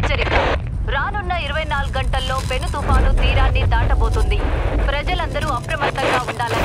హెచ్చరిక. రానున్న ఇరవై నాలుగు గంటల్లో పెను తుఫాను తీరాన్ని దాటబోతుంది. ప్రజలందరూ అప్రమత్తంగా ఉండాలని